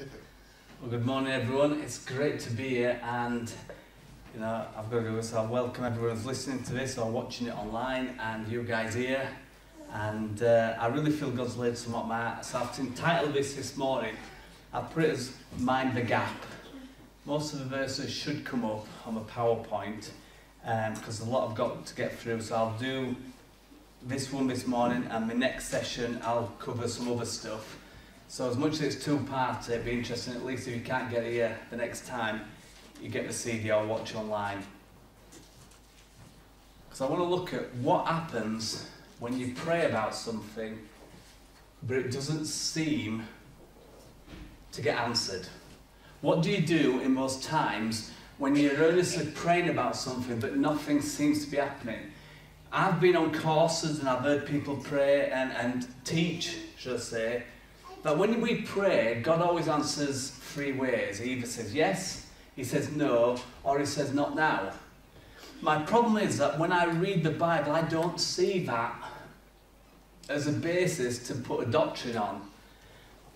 Well, good morning, everyone. It's great to be here, and you know, I've got to do this. I welcome everyone who's listening to this or watching it online, and you guys here. And uh, I really feel God's laid some on my heart. So I've entitled this this morning. I've put it as "Mind the Gap." Most of the verses should come up on the PowerPoint because um, a lot I've got to get through. So I'll do this one this morning, and the next session I'll cover some other stuff. So as much as it's two-part, it'd be interesting at least if you can't get here the next time, you get the CD or watch online. Because I want to look at what happens when you pray about something, but it doesn't seem to get answered. What do you do in those times when you're earnestly praying about something but nothing seems to be happening? I've been on courses and I've heard people pray and, and teach, should I say, that when we pray, God always answers three ways. He either says yes, he says no, or he says not now. My problem is that when I read the Bible, I don't see that as a basis to put a doctrine on.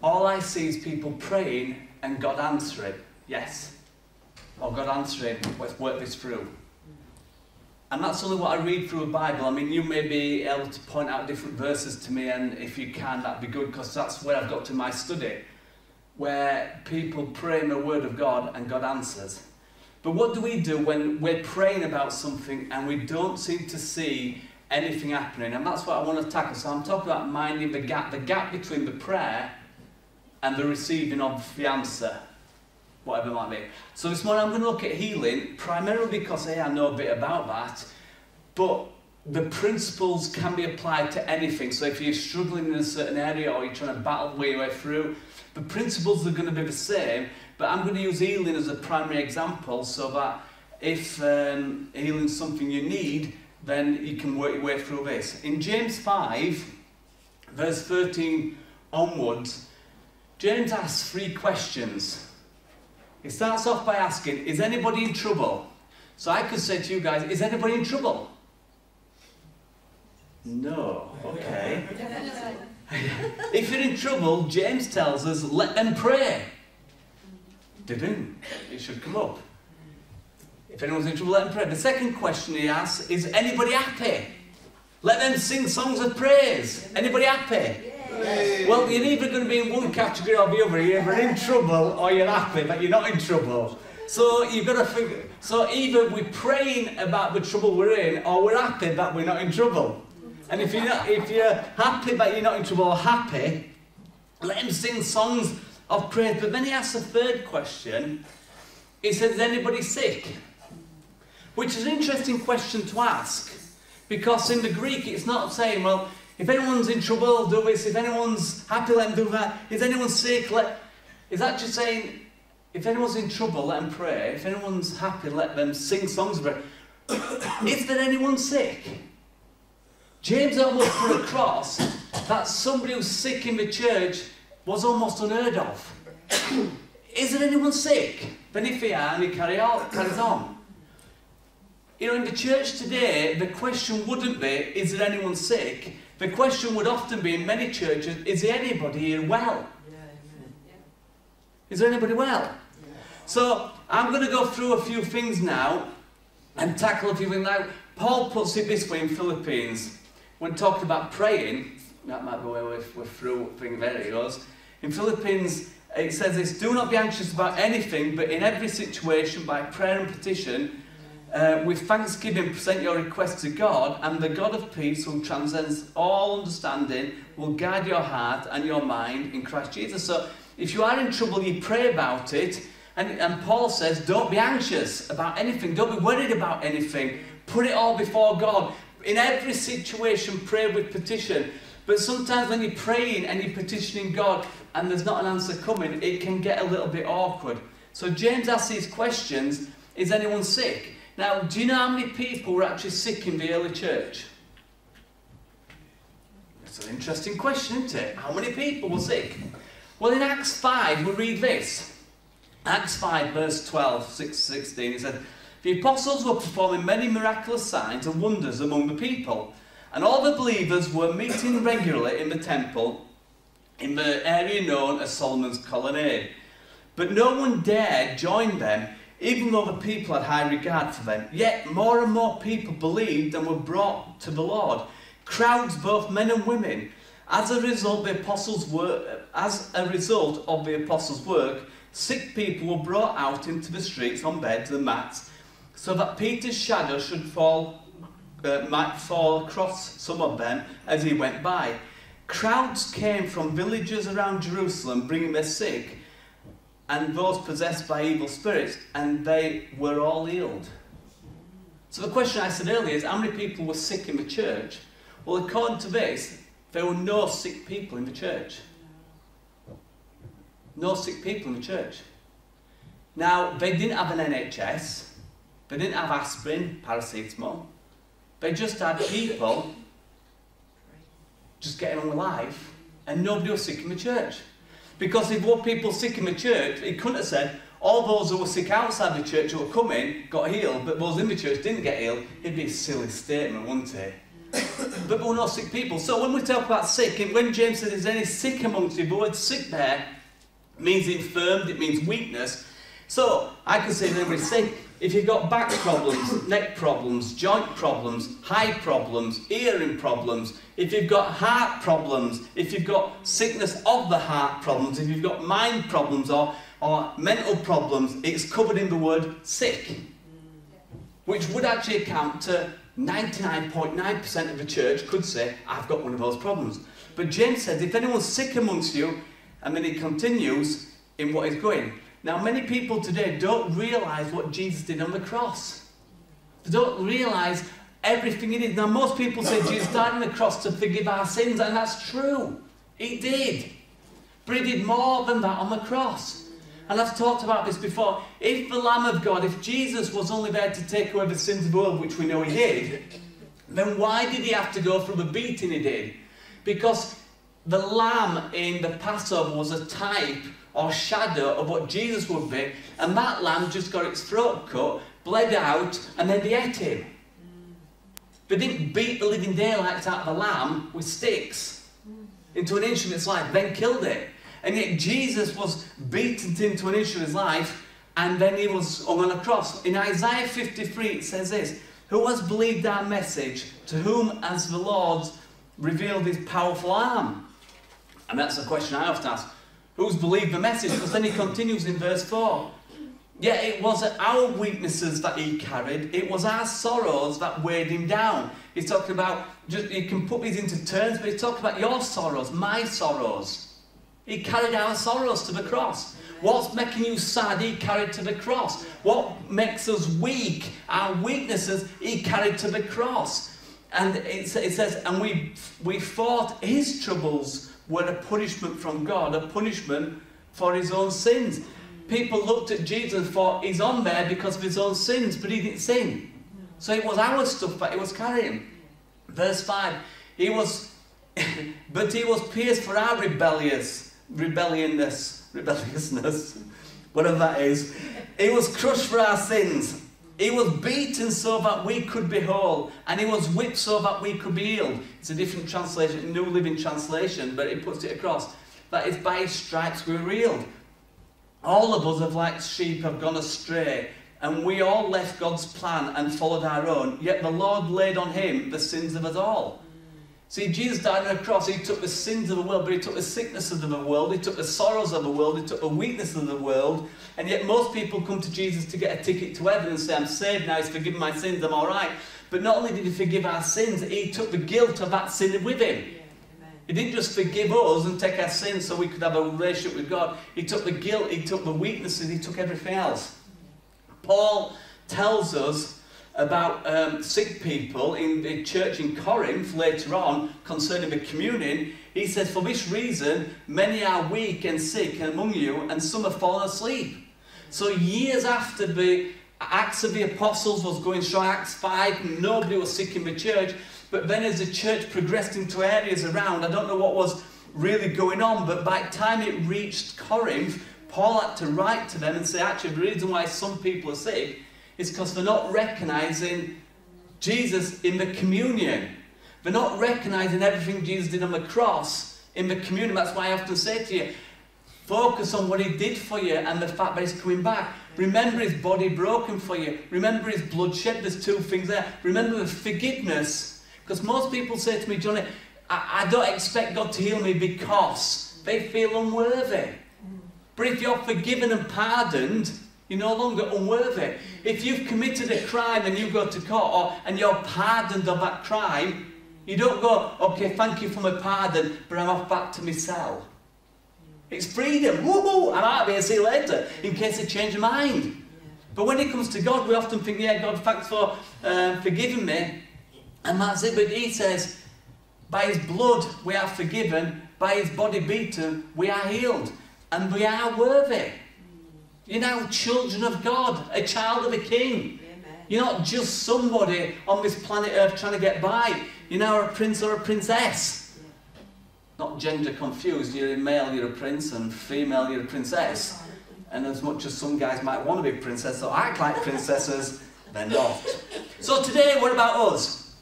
All I see is people praying and God answering, yes. Or God answering, let's work this through. And that's only what I read through a Bible. I mean, you may be able to point out different verses to me, and if you can, that'd be good, because that's where I've got to my study, where people pray in the Word of God and God answers. But what do we do when we're praying about something and we don't seem to see anything happening? And that's what I want to tackle. So I'm talking about minding the gap, the gap between the prayer and the receiving of the answer whatever it might be. So this morning I'm going to look at healing, primarily because hey, I know a bit about that, but the principles can be applied to anything. So if you're struggling in a certain area or you're trying to battle your way through, the principles are going to be the same, but I'm going to use healing as a primary example so that if um, healing is something you need, then you can work your way through this. In James 5, verse 13 onwards, James asks three questions. He starts off by asking, is anybody in trouble? So I could say to you guys, is anybody in trouble? No. Okay. if you're in trouble, James tells us, let them pray. Didn't. It should come up. If anyone's in trouble, let them pray. The second question he asks is, anybody happy? Let them sing songs of praise. Anybody happy? Well, you're either going to be in one category or the other. You're either in trouble or you're happy but you're not in trouble. So you've got to figure. So either we're praying about the trouble we're in, or we're happy that we're not in trouble. And if you're not, if you're happy that you're not in trouble or happy, let him sing songs of praise. But then he asks a third question. He says, "Is anybody sick?" Which is an interesting question to ask, because in the Greek it's not saying, "Well, if anyone's in trouble, do this. If anyone's happy, let them do that. If anyone's sick, let... Is that just saying, if anyone's in trouble, let them pray. If anyone's happy, let them sing songs of it. Is there anyone sick? James almost put across that somebody who's sick in the church was almost unheard of. Is there anyone sick? Then if they are, and he carry on, carries on. You know, in the church today, the question wouldn't be, is there anyone sick? The question would often be in many churches, is anybody here well? Is there anybody well? So I'm going to go through a few things now and tackle a few things now. Paul puts it this way in Philippians when talking about praying. That might be where we're, we're through. Thing there it goes. In Philippians, it says this: Do not be anxious about anything, but in every situation, by prayer and petition, uh, with thanksgiving, present your request to God, and the God of peace, who transcends all understanding, will guide your heart and your mind in Christ Jesus. So, if you are in trouble, you pray about it. And, and Paul says, don't be anxious about anything, don't be worried about anything. Put it all before God. In every situation, pray with petition. But sometimes when you're praying and you're petitioning God and there's not an answer coming, it can get a little bit awkward. So James asks these questions Is anyone sick? Now, do you know how many people were actually sick in the early church? That's an interesting question, isn't it? How many people were sick? Well, in Acts 5, we read this. Acts 5, verse 12, 6, 16, it said, The apostles were performing many miraculous signs and wonders among the people, and all the believers were meeting regularly in the temple in the area known as Solomon's Colonnade. But no one dared join them, even though the people had high regard for them. Yet more and more people believed and were brought to the Lord. Crowds, both men and women. As a result, the apostles' work, as a result of the apostles' work, sick people were brought out into the streets on beds and mats, so that Peter's shadow should fall, uh, might fall across some of them as he went by. Crowds came from villages around Jerusalem, bringing their sick and those possessed by evil spirits, and they were all healed. So the question I said earlier is how many people were sick in the church? Well, according to this, there were no sick people in the church. No sick people in the church. Now, they didn't have an NHS, they didn't have aspirin, paracetamol. They just had people just getting on with life, and nobody was sick in the church. Because if were people sick in the church, he couldn't have said, all those who were sick outside the church who were coming got healed, but those in the church didn't get healed. It'd be a silly statement, wouldn't it? but we're not sick people. So when we talk about sick, when James says there's any sick amongst you, the word sick there means infirmed, it means weakness. So I could say everybody's sick. If you've got back problems, neck problems, joint problems, high problems, hearing problems, if you've got heart problems, if you've got sickness of the heart problems, if you've got mind problems or, or mental problems, it's covered in the word sick, which would actually account to 99.9% of the church could say, I've got one of those problems. But James says, if anyone's sick amongst you, and then he continues in what he's going. Now, many people today don't realise what Jesus did on the cross. They don't realise everything he did. Now, most people say Jesus died on the cross to forgive our sins, and that's true. He did. But he did more than that on the cross. And I've talked about this before. If the Lamb of God, if Jesus was only there to take away the sins of the world, which we know he did, then why did he have to go through the beating he did? Because the lamb in the Passover was a type or shadow of what Jesus would be, and that lamb just got its throat cut, bled out, and then they ate him. They didn't beat the living daylights out of the lamb with sticks into an inch of its life, then killed it. And yet Jesus was beaten into an inch of his life, and then he was hung on a cross. In Isaiah 53, it says this Who has believed our message? To whom has the Lord revealed his powerful arm? And that's a question I often ask. Who's believed the message? Because then he continues in verse 4. Yet it wasn't our weaknesses that he carried, it was our sorrows that weighed him down. He's talking about, just you can put these into terms, but he's talking about your sorrows, my sorrows. He carried our sorrows to the cross. What's making you sad, he carried to the cross. What makes us weak, our weaknesses, he carried to the cross. And it, it says, and we, we fought his troubles were a punishment from God, a punishment for his own sins. People looked at Jesus and thought he's on there because of his own sins, but he didn't sin. So it was our stuff that he was carrying. Verse 5 He was, but he was pierced for our rebellious, rebelliousness, rebelliousness, whatever that is. He was crushed for our sins. He was beaten so that we could be whole, and he was whipped so that we could be healed. It's a different translation, New Living Translation, but it puts it across. That is by his stripes we were healed. All of us have like sheep have gone astray, and we all left God's plan and followed our own, yet the Lord laid on him the sins of us all. See, Jesus died on a cross. He took the sins of the world, but he took the sickness of the world. He took the sorrows of the world. He took the weakness of the world. And yet most people come to Jesus to get a ticket to heaven and say, I'm saved now. He's forgiven my sins. I'm all right. But not only did he forgive our sins, he took the guilt of that sin with him. He didn't just forgive us and take our sins so we could have a relationship with God. He took the guilt, he took the weaknesses, he took everything else. Paul tells us about um, sick people in the church in Corinth later on concerning the communion. He says, For this reason, many are weak and sick among you, and some have fallen asleep. So, years after the Acts of the Apostles was going strong, Acts 5, nobody was sick in the church. But then, as the church progressed into areas around, I don't know what was really going on, but by the time it reached Corinth, Paul had to write to them and say, Actually, the reason why some people are sick is because they're not recognizing Jesus in the communion. They're not recognizing everything Jesus did on the cross in the communion. That's why I often say to you, Focus on what he did for you and the fact that he's coming back. Remember his body broken for you. Remember his blood shed. There's two things there. Remember the forgiveness. Because most people say to me, Johnny, I, I don't expect God to heal me because they feel unworthy. But if you're forgiven and pardoned, you're no longer unworthy. If you've committed a crime and you go to court or, and you're pardoned of that crime, you don't go, okay, thank you for my pardon, but I'm off back to my cell. It's freedom. Woo-hoo! And I'll be here, see you later, in case I change my mind. But when it comes to God, we often think, yeah, God, thanks for uh, forgiving me. And that's it. But he says, by his blood we are forgiven, by his body beaten we are healed, and we are worthy. You're now children of God, a child of a king. You're not just somebody on this planet Earth trying to get by. You're now a prince or a princess not gender confused. You're a male, you're a prince, and female, you're a princess. And as much as some guys might want to be princesses or act like princesses, they're not. So today, what about us?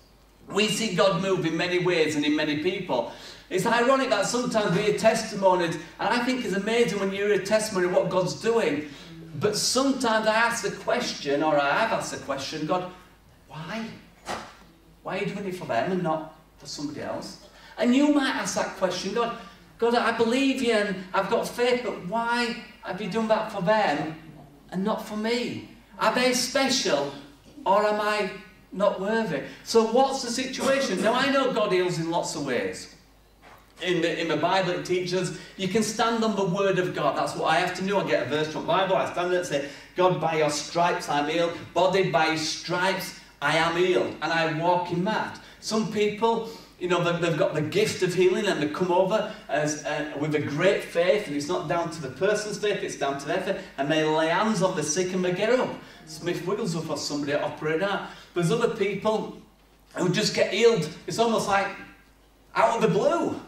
We see God move in many ways and in many people. It's ironic that sometimes we hear testimonies, and I think it's amazing when you hear a testimony of what God's doing. But sometimes I ask the question, or I have asked the question, God, why? Why are you doing it for them and not for somebody else? And you might ask that question, God, God, I believe you and I've got faith, but why have you done that for them and not for me? Are they special or am I not worthy? So what's the situation? Now I know God heals in lots of ways. In the, in the Bible it teaches you can stand on the word of God. That's what I have to do. I get a verse from the Bible, I stand there and say, God, by your stripes I'm healed. Body by stripes I am healed. And I walk in that. Some people you know, they've got the gift of healing and they come over as, uh, with a great faith, and it's not down to the person's faith, it's down to their faith, and they lay hands on the sick and they get up. Smith Wigglesworth or somebody operated out. There's other people who just get healed. It's almost like out of the blue.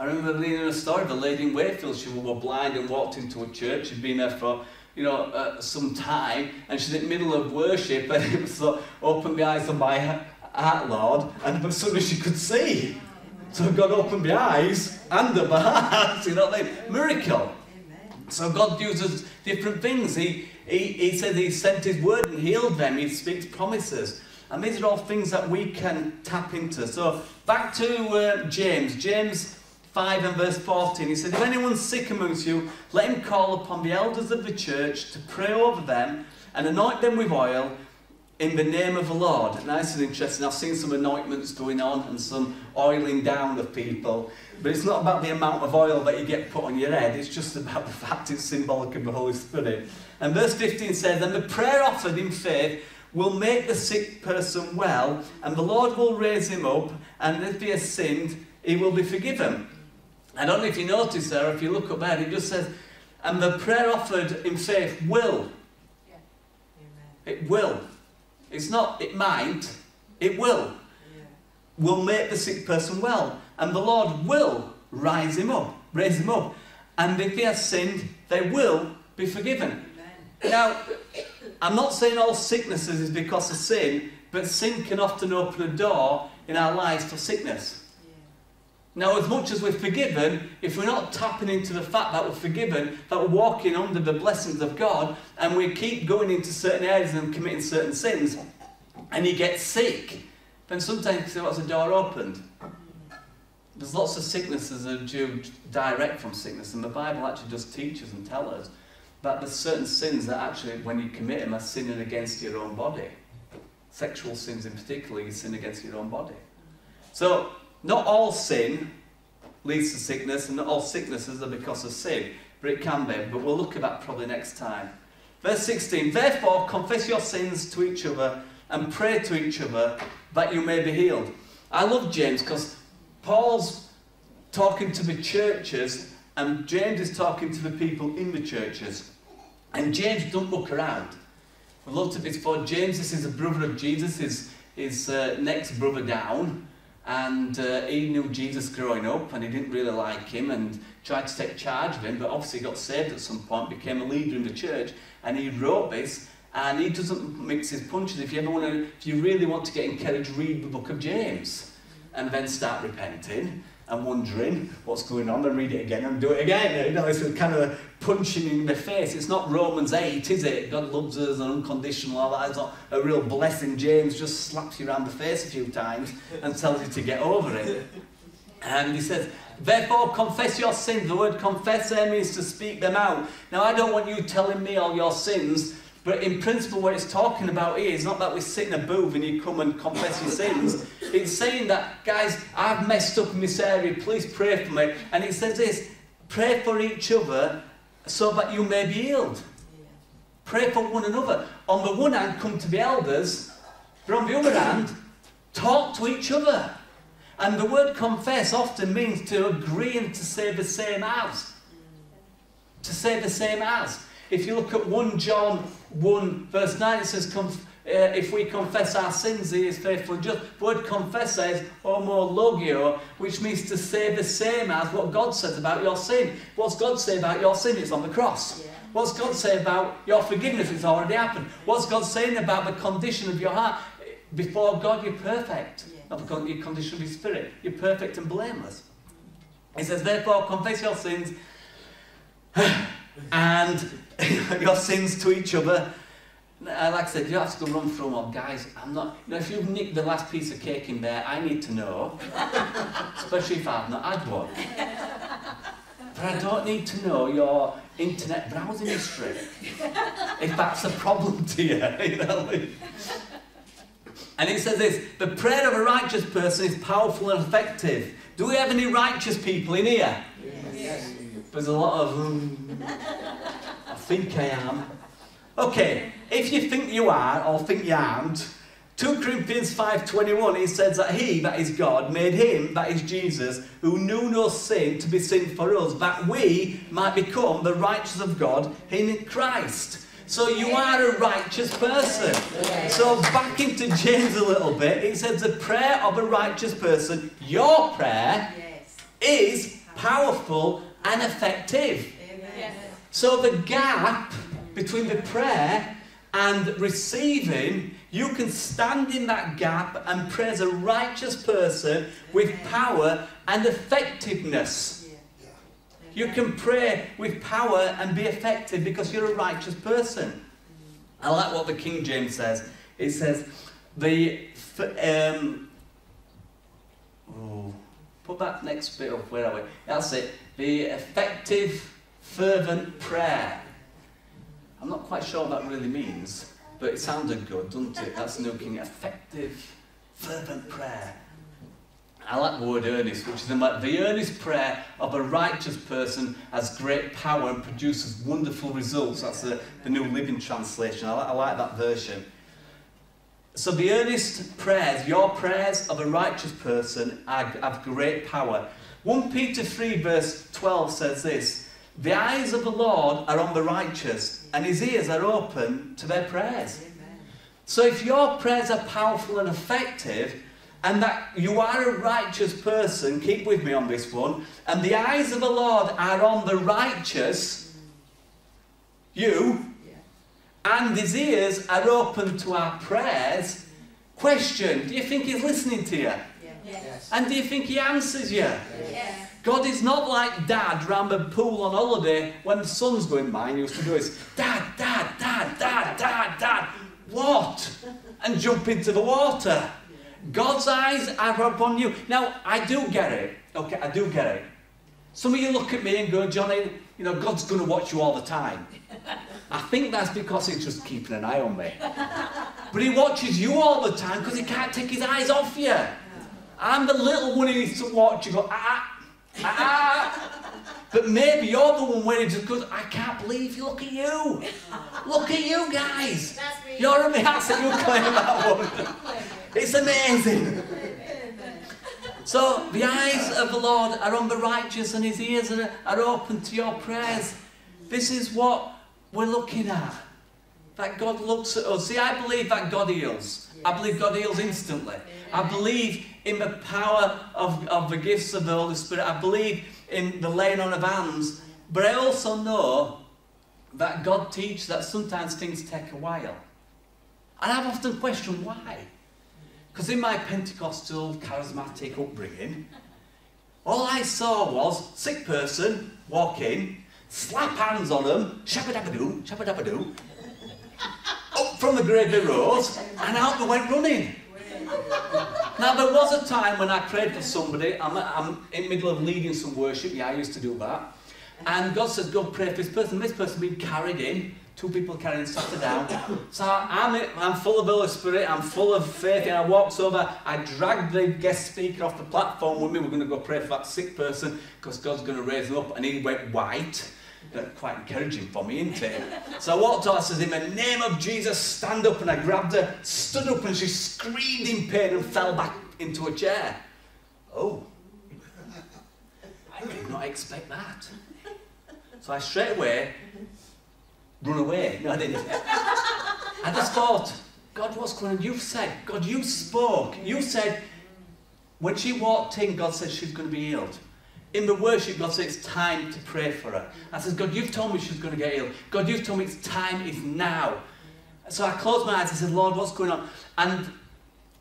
I remember reading a story of a lady in Wakefield. She was blind and walked into a church. She'd been there for you know, uh, some time, and she's in the middle of worship, and it was so, opened the eyes of my at Lord, and suddenly she could see. So God opened the eyes and the heart, you know what I mean? Miracle. So God uses different things. He, he, he said he sent his word and healed them. He speaks promises. And these are all things that we can tap into. So back to uh, James. James 5 and verse 14. He said, If anyone's sick amongst you, let him call upon the elders of the church to pray over them and anoint them with oil in the name of the Lord. And this is interesting. I've seen some anointments going on and some oiling down of people. But it's not about the amount of oil that you get put on your head. It's just about the fact it's symbolic of the Holy Spirit. And verse 15 says, And the prayer offered in faith will make the sick person well, and the Lord will raise him up, and if he has sinned, he will be forgiven. I don't know if you notice there, if you look up there, it just says, and the prayer offered in faith will. Yeah. It will. It's not, it might, it will. Yeah. Will make the sick person well. And the Lord will rise him up, raise him up. And if he has sinned, they will be forgiven. Amen. Now, I'm not saying all sicknesses is because of sin, but sin can often open a door in our lives for sickness. Now, as much as we're forgiven, if we're not tapping into the fact that we're forgiven, that we're walking under the blessings of God, and we keep going into certain areas and committing certain sins, and you get sick, then sometimes what's the door opened? There's lots of sicknesses that are due direct from sickness, and the Bible actually does teach us and tell us that there's certain sins that actually, when you commit them, are sinning against your own body. Sexual sins in particular, you sin against your own body. So, not all sin leads to sickness, and not all sicknesses are because of sin, but it can be. But we'll look at that probably next time. Verse 16 Therefore, confess your sins to each other and pray to each other that you may be healed. I love James because Paul's talking to the churches and James is talking to the people in the churches. And James don't look around. We looked at this before. James, this is a brother of Jesus, his, his uh, next brother down and uh, he knew Jesus growing up and he didn't really like him and tried to take charge of him but obviously got saved at some point became a leader in the church and he wrote this and he doesn't mix his punches. If you ever want to if you really want to get encouraged read the book of James and then start repenting and wondering what's going on and read it again and do it again. You know, it's kind of punching in the face. It's not Romans 8, is it? God loves us and unconditional, all that. It's not a real blessing. James just slaps you around the face a few times and tells you to get over it. And he says, Therefore, confess your sins. The word confess there means to speak them out. Now, I don't want you telling me all your sins but in principle, what it's talking about here is not that we sit in a booth and you come and confess your sins. It's saying that, guys, I've messed up in this area, please pray for me. And it says this pray for each other so that you may be healed. Pray for one another. On the one hand, come to the elders, but on the other hand, talk to each other. And the word confess often means to agree and to say the same as. To say the same as. If you look at 1 John 1 verse 9, it says, uh, if we confess our sins, he is faithful and just. The word confess says homologeo, which means to say the same as what God says about your sin. What's God say about your sin? It's on the cross. Yeah. What's God say about your forgiveness? It's already happened. What's God saying about the condition of your heart? Before God, you're perfect. Yeah. Not because your condition of your spirit. You're perfect and blameless. He says, therefore, confess your sins and your sins to each other. Like I said, you have to go run through them. Guys, I'm not, you know, if you've nicked the last piece of cake in there, I need to know. Especially if I've not had one. But I don't need to know your internet browsing history. if that's a problem to you, you know. And it says this, the prayer of a righteous person is powerful and effective. Do we have any righteous people in here? Yes. There's a lot of, um, I think I am. Okay, if you think you are or think you aren't, 2 Corinthians 5.21, it says that he, that is God, made him, that is Jesus, who knew no sin, to be sin for us, that we might become the righteous of God in Christ. So you are a righteous person. So back into James a little bit, it says the prayer of a righteous person, your prayer, is powerful and effective. So the gap between the prayer and receiving, you can stand in that gap and pray as a righteous person with power and effectiveness. You can pray with power and be effective because you're a righteous person. I like what the King James says. It says, the um, oh, put that next bit up. Where are we? That's it the effective, fervent prayer. I'm not quite sure what that really means, but it sounded good, doesn't it? That's New King. Effective, fervent prayer. I like the word earnest, which is like the earnest prayer of a righteous person has great power and produces wonderful results. That's the, the New Living Translation. I like, I like that version. So the earnest prayers, your prayers of a righteous person, have great power. 1 Peter 3 verse 12 says this, The eyes of the Lord are on the righteous, and his ears are open to their prayers. Amen. So if your prayers are powerful and effective, and that you are a righteous person, keep with me on this one, and the eyes of the Lord are on the righteous, you, and his ears are open to our prayers, question, do you think he's listening to you? Yes. And do you think he answers you? Yes. God is not like dad round the pool on holiday when the sun's going by and he used to do this, dad, dad, dad, dad, dad, dad, what? And jump into the water. God's eyes are upon you. Now, I do get it. Okay, I do get it. Some of you look at me and go, Johnny, you know, God's going to watch you all the time. I think that's because he's just keeping an eye on me. But he watches you all the time because he can't take his eyes off you. I'm the little one who needs to watch you go, ah, ah, ah. But maybe you're the one where he just I can't believe you, look at you. Look at you guys. You're a that's it, you claim that one. It's amazing. So the eyes of the Lord are on the righteous and his ears are, are open to your prayers. This is what we're looking at. That God looks at us. See, I believe that God heals. I believe God heals instantly. I believe in the power of, of the gifts of the Holy Spirit. I believe in the laying on of hands. But I also know that God teaches that sometimes things take a while. And I've often questioned why. Because in my Pentecostal, charismatic upbringing, All I saw was sick person walk in, slap hands on them, shabba-dabba-doo, shabba-dabba-doo, up from the grave they rose, and out they went running. Now, there was a time when I prayed for somebody, I'm, I'm in the middle of leading some worship, yeah, I used to do that, and God says, go pray for this person. This person being carried in, two people carrying sat down. So I'm, I'm full of Holy Spirit, I'm full of faith, and I walked over, I dragged the guest speaker off the platform with me, we're going to go pray for that sick person, because God's going to raise him up, and he went white. That's quite encouraging for me, isn't it? So I walked over, I said, in the name of Jesus, stand up, and I grabbed her, stood up, and she screamed in pain and fell back into a chair. Oh, I did not expect that. So I straight away run away. No, I didn't. I just thought, God, what's going on? You've said, God, you spoke. You said, when she walked in, God said she's going to be healed. In the worship, God said it's time to pray for her. I said, God, you've told me she's going to get ill. God, you've told me it's time, it's now. So I closed my eyes and said, Lord, what's going on? And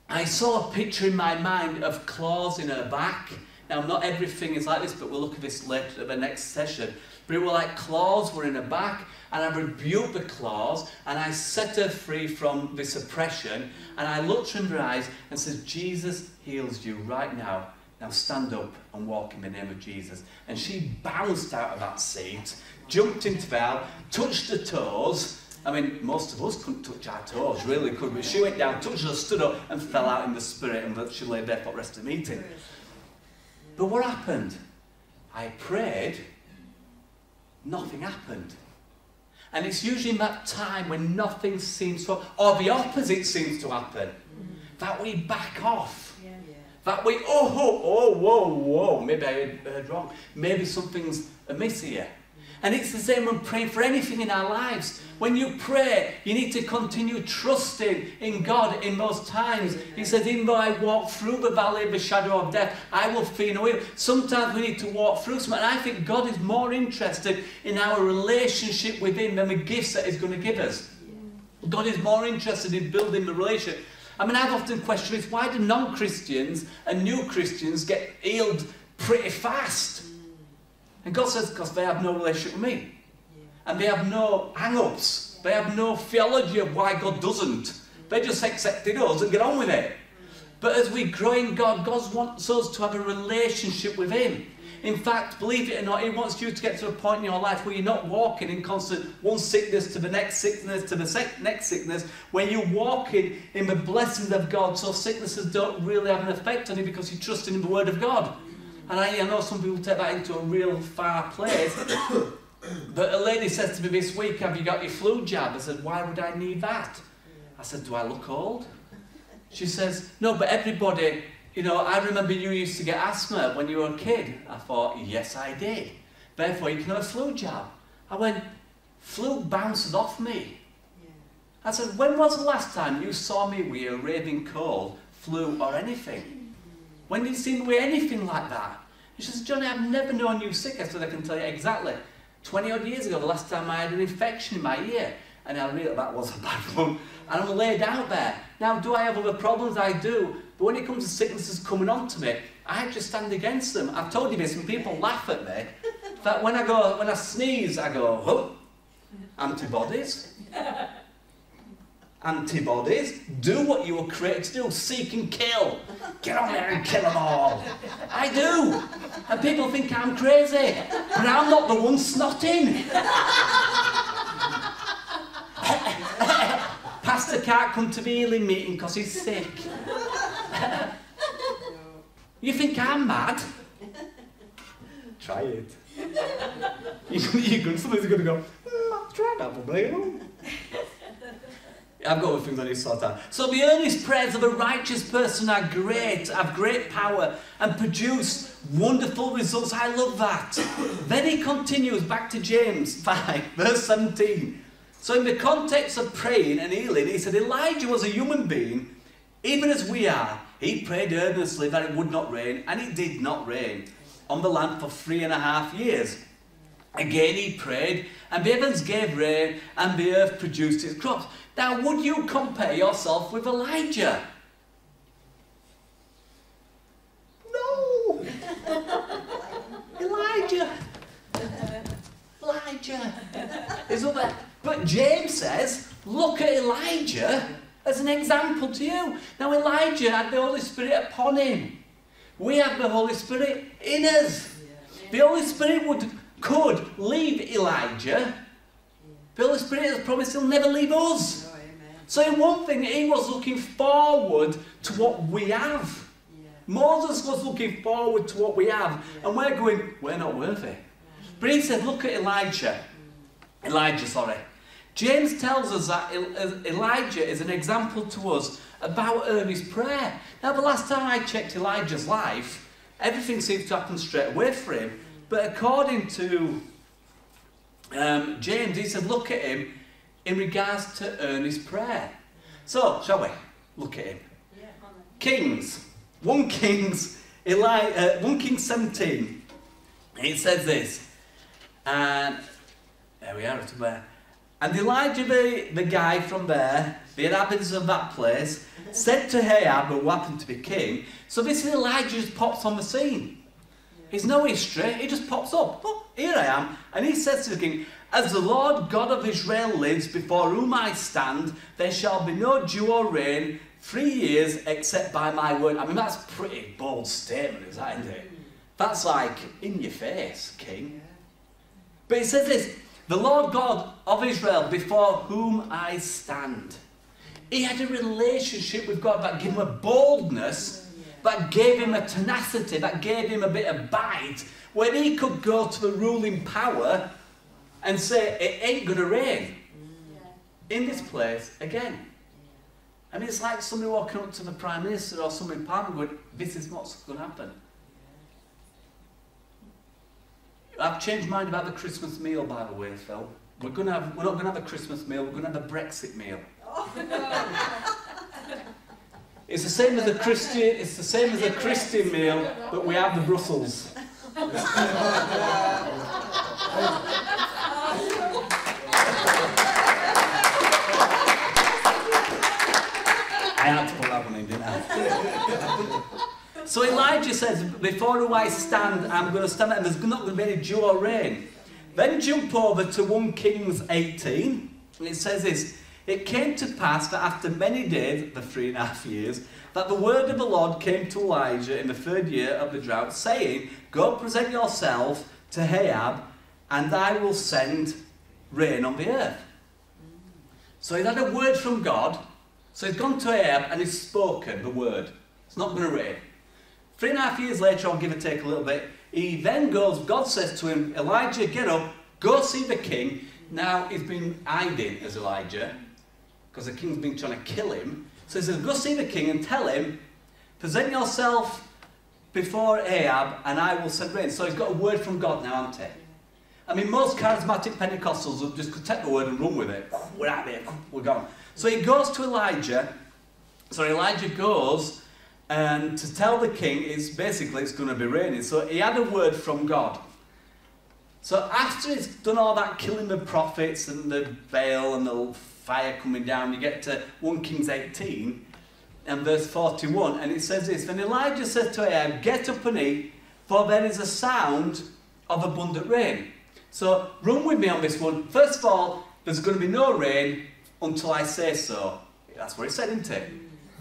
I saw a picture in my mind of claws in her back. Now, not everything is like this, but we'll look at this later at the next session. But it were like claws were in her back, and I rebuked the claws, and I set her free from this oppression, and I looked her in her eyes and said, Jesus heals you right now. Now stand up and walk in the name of Jesus. And she bounced out of that seat, jumped into the aisle, touched her toes. I mean, most of us couldn't touch our toes, really could we? She went down, touched her, stood up, and fell out in the spirit, and she lay there for the rest of the meeting. But what happened? I prayed, nothing happened. And it's usually in that time when nothing seems to, or the opposite seems to happen, that we back off. That we, oh, oh, oh, whoa, whoa, maybe I heard uh, wrong. Maybe something's amiss here. And it's the same when praying for anything in our lives. When you pray, you need to continue trusting in God in those times. He says, even though I walk through the valley of the shadow of death, I will fear no evil. Sometimes we need to walk through something. And I think God is more interested in our relationship with Him than the gifts that He's going to give us. God is more interested in building the relationship. I mean, I've often questioned this, why do non-Christians and new Christians get healed pretty fast? And God says, because they have no relationship with me. And they have no hang-ups. They have no theology of why God doesn't. They just accepted us and get on with it. But as we grow in God, God wants us to have a relationship with Him. In fact, believe it or not, He wants you to get to a point in your life where you're not walking in constant one sickness to the next sickness to the next sickness, where you're walking in the blessings of God so sicknesses don't really have an effect on you because you're trusting in the Word of God. And I, I know some people take that into a real far place. but a lady says to me this week, Have you got your flu jab? I said, Why would I need that? I said, Do I look old? She says, No, but everybody, you know, I remember you used to get asthma when you were a kid. I thought, Yes, I did. Therefore, you can have a flu jab. I went, Flu bounces off me. I said, When was the last time you saw me with a raving cold, flu, or anything? When did you see me with anything like that? She says, Johnny, I've never known you sick. I said, I can tell you exactly. 20 odd years ago, the last time I had an infection in my ear, and I realised that was a bad one, and I'm laid out there. Now, do I have other problems? I do. But when it comes to sicknesses coming on to me, I have to stand against them. I've told you this, and people laugh at me. That when I go, when I sneeze, I go, oh, antibodies. antibodies. Do what you were created to do. Seek and kill. Get on there and kill them all. I do. And people think I'm crazy. But I'm not the one snotting. Pastor can't come to the healing meeting because he's sick. you think I'm mad? Try it. You're good. Somebody's going to go, mm, try that probably. I've got other things I need to sort out. So the earnest prayers of a righteous person are great, have great power, and produce wonderful results. I love that. then he continues back to James 5, verse 17. So in the context of praying and healing, he said Elijah was a human being, even as we are. He prayed earnestly that it would not rain, and it did not rain on the land for three and a half years. Again he prayed, and the heavens gave rain, and the earth produced its crops. Now, would you compare yourself with Elijah? No! Elijah! Elijah! Is over. But James says, look at Elijah as an example to you. Now, Elijah had the Holy Spirit upon him. We have the Holy Spirit in us. The Holy Spirit would, could leave Elijah. The Holy Spirit has promised he'll never leave us. So in one thing, he was looking forward to what we have. Moses was looking forward to what we have. And we're going, we're not worthy. But he said, look at Elijah. Elijah, sorry. James tells us that Elijah is an example to us about earnest prayer. Now, the last time I checked Elijah's life, everything seems to happen straight away for him. But according to um, James, he said, look at him in regards to earnest prayer. So, shall we? Look at him. Kings. 1 Kings, Eli, uh, 1 Kings 17. It says this. And there we are, somewhere. And Elijah, the, the guy from there, the inhabitants of that place, said to Ahab, who happened to be king, so this is Elijah just pops on the scene. He's no history, he just pops up. Oh, here I am. And he says to the king, As the Lord God of Israel lives, before whom I stand, there shall be no dew or rain three years except by my word. I mean, that's a pretty bold statement, is that, isn't it? That's like in your face, king. But he says this the Lord God of Israel, before whom I stand. He had a relationship with God that gave him a boldness, that gave him a tenacity, that gave him a bit of bite, when he could go to the ruling power and say, It ain't going to rain in this place again. And it's like somebody walking up to the Prime Minister or somebody in Parliament going, This is what's going to happen. I've changed mind about the Christmas meal, by the way, Phil. We're, gonna have, we're not going to have a Christmas meal, we're going to have a Brexit meal. Oh, no. it's the same as a Christian, it's the same as a Christian meal, but we have the Brussels. I had to put that one in, didn't I? So Elijah says, Before who I stand, I'm going to stand and there's not going to be any dew or rain. Then jump over to 1 Kings 18, and it says this It came to pass that after many days, the three and a half years, that the word of the Lord came to Elijah in the third year of the drought, saying, Go present yourself to Ahab, and I will send rain on the earth. So he's had a word from God. So he's gone to Ahab and he's spoken the word. It's not going to rain. Three and a half years later, I'll give or take a little bit, he then goes, God says to him, Elijah, get up, go see the king. Now, he's been hiding as Elijah, because the king's been trying to kill him. So he says, go see the king and tell him, present yourself before Ahab, and I will send rain. So he's got a word from God now, hasn't he? I mean, most charismatic Pentecostals will just take the word and run with it. We're out there, we're gone. So he goes to Elijah. So Elijah goes and to tell the king it's basically it's going to be raining. So he had a word from God. So after he's done all that killing the prophets and the Baal and the fire coming down, you get to 1 Kings 18 and verse 41, and it says this Then Elijah said to Ahab, Get up and eat, for there is a sound of abundant rain. So run with me on this one. First of all, there's going to be no rain until I say so. That's what it said, isn't it?